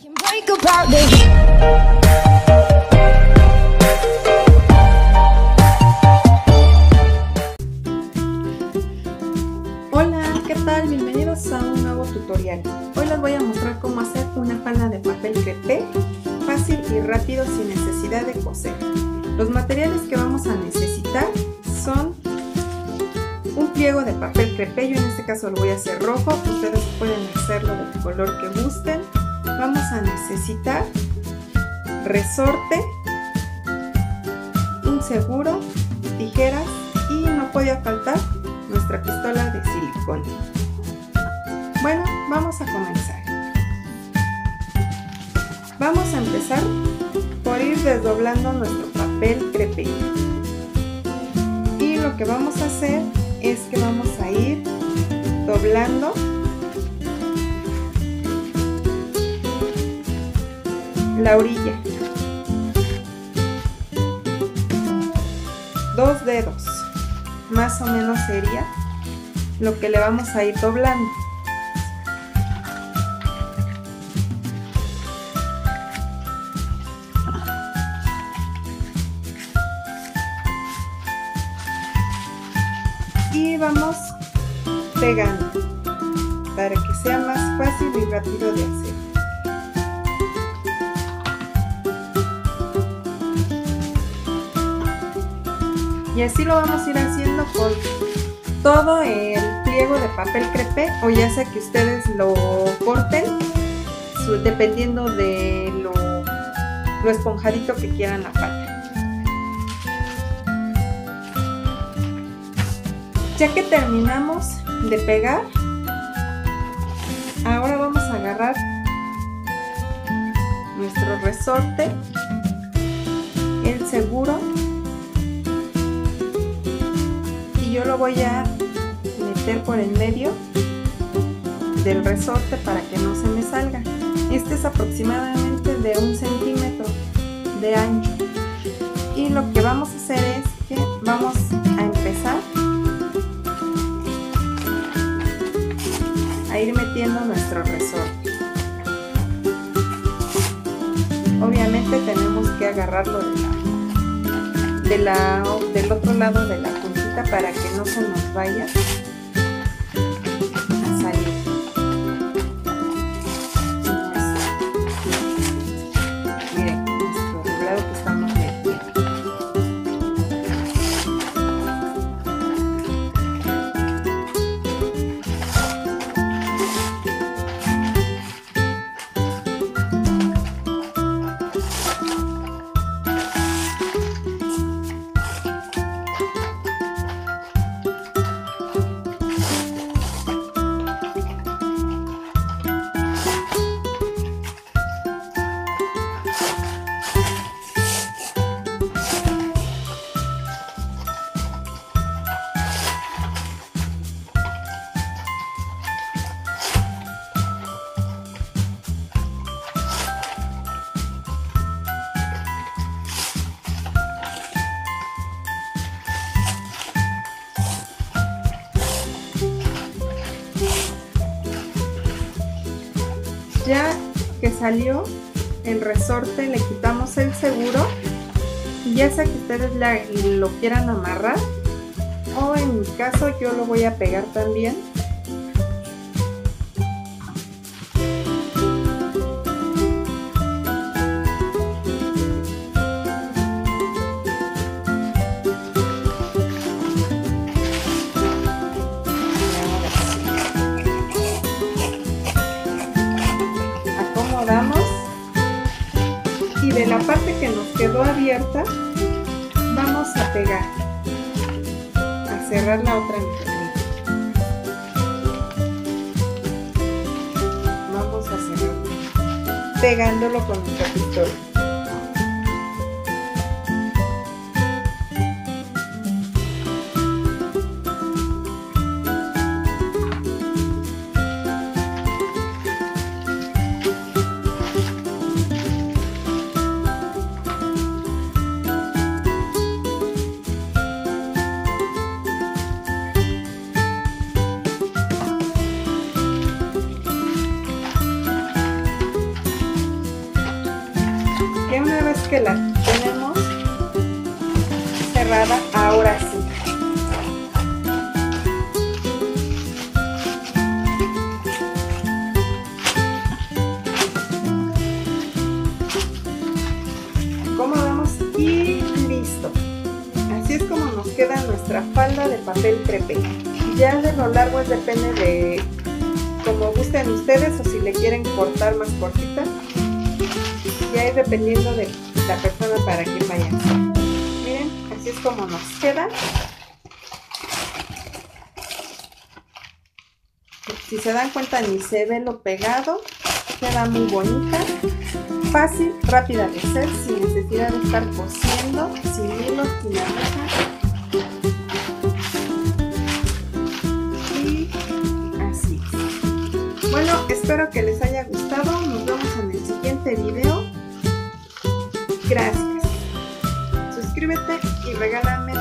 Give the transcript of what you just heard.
Hola, ¿qué tal? Bienvenidos a un nuevo tutorial. Hoy les voy a mostrar cómo hacer una pala de papel crepé fácil y rápido sin necesidad de coser. Los materiales que vamos a necesitar son un pliego de papel crepé, yo en este caso lo voy a hacer rojo, ustedes pueden hacerlo del color que gusten. Vamos a necesitar resorte, un seguro, tijeras y no podía faltar nuestra pistola de silicón. Bueno, vamos a comenzar. Vamos a empezar por ir desdoblando nuestro papel crepé. Y lo que vamos a hacer es que vamos a ir doblando la orilla. Dos dedos más o menos sería lo que le vamos a ir doblando. Y vamos pegando para que sea más fácil y rápido de hacer. Y así lo vamos a ir haciendo con todo el pliego de papel crepé o ya sea que ustedes lo corten dependiendo de lo, lo esponjadito que quieran la pala. Ya que terminamos de pegar, ahora vamos a agarrar nuestro resorte, el seguro lo voy a meter por el medio del resorte para que no se me salga. Este es aproximadamente de un centímetro de ancho. Y lo que vamos a hacer es que vamos a empezar a ir metiendo nuestro resorte. Obviamente tenemos que agarrarlo de de la, del otro lado de la para que no se nos vaya ya que salió el resorte le quitamos el seguro. Y ya sea que ustedes lo quieran amarrar o en mi caso yo lo voy a pegar también acomodamos y de la parte que nos quedó abierta vamos a pegar a cerrar la otra mitad. Vamos a cerrar pegándolo con nuestra pistola que la tenemos cerrada ahora sí. Como y listo. Así es como nos queda nuestra falda de papel crepe. Ya de lo largo es depende de como gusten ustedes o si le quieren cortar más cortita. Ya es dependiendo de la persona para quien vayan. Miren, así es como nos queda. Si se dan cuenta ni se ve lo pegado, queda muy bonita, fácil, rápida de hacer, sin necesidad de estar cosiendo, sin hilos, sin es. Bueno, espero que les haya gustado, nos vemos en el siguiente video. Gracias. Suscríbete y regálame